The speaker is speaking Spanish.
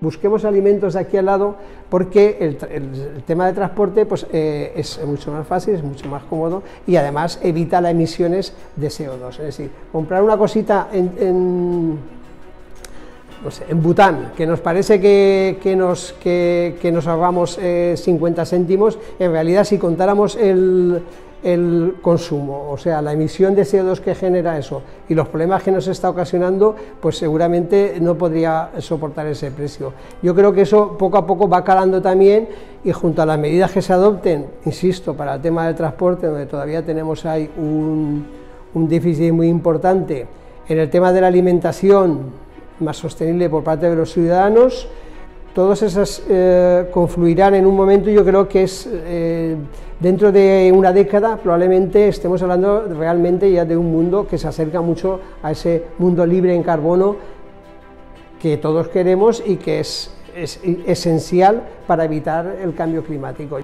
Busquemos alimentos de aquí al lado porque el, tema de transporte pues, eh, es mucho más fácil, es mucho más cómodo y además evita las emisiones de CO2. Es decir, comprar una cosita en, en Bután, que nos parece que, nos, que, nos ahorramos 50 céntimos, en realidad si contáramos el, el consumo, o sea, la emisión de CO2 que genera eso y los problemas que nos está ocasionando, pues seguramente no podría soportar ese precio. Yo creo que eso poco a poco va calando también y junto a las medidas que se adopten, insisto, para el tema del transporte, donde todavía tenemos ahí un, déficit muy importante, en el tema de la alimentación más sostenible por parte de los ciudadanos, todas esas eh, confluirán en un momento, yo creo que es eh, dentro de una década, probablemente estemos hablando realmente ya de un mundo que se acerca mucho a ese mundo libre en carbono que todos queremos y que es, es esencial para evitar el cambio climático.